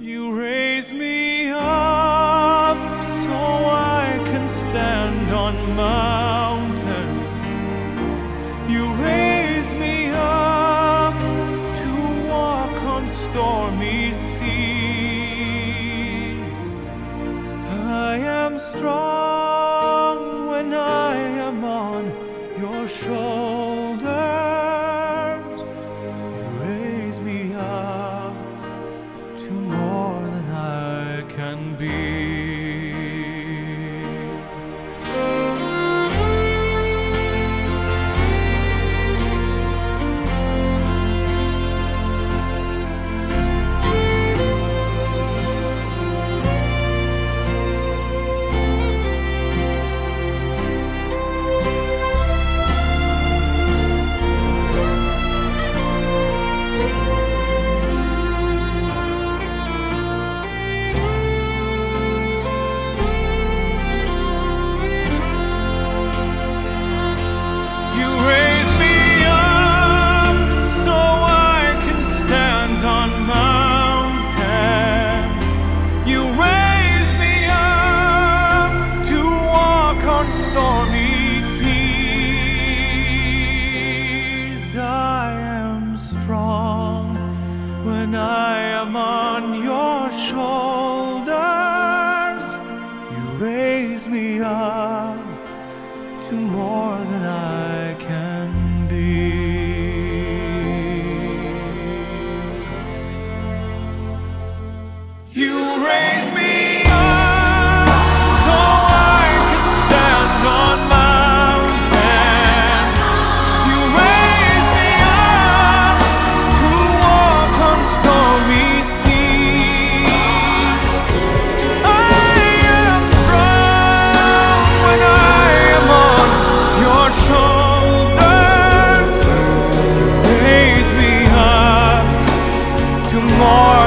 You raise me up so I can stand on mountains. You raise me up to walk on stormy seas. I am strong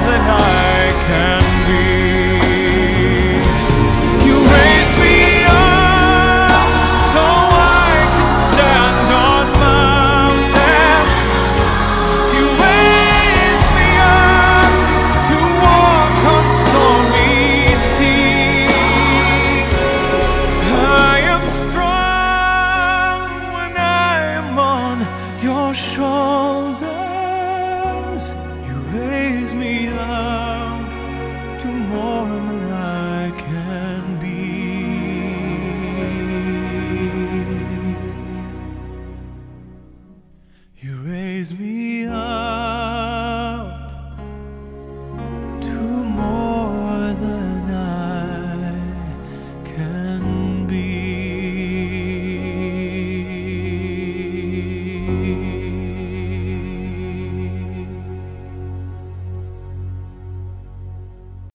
than I can be.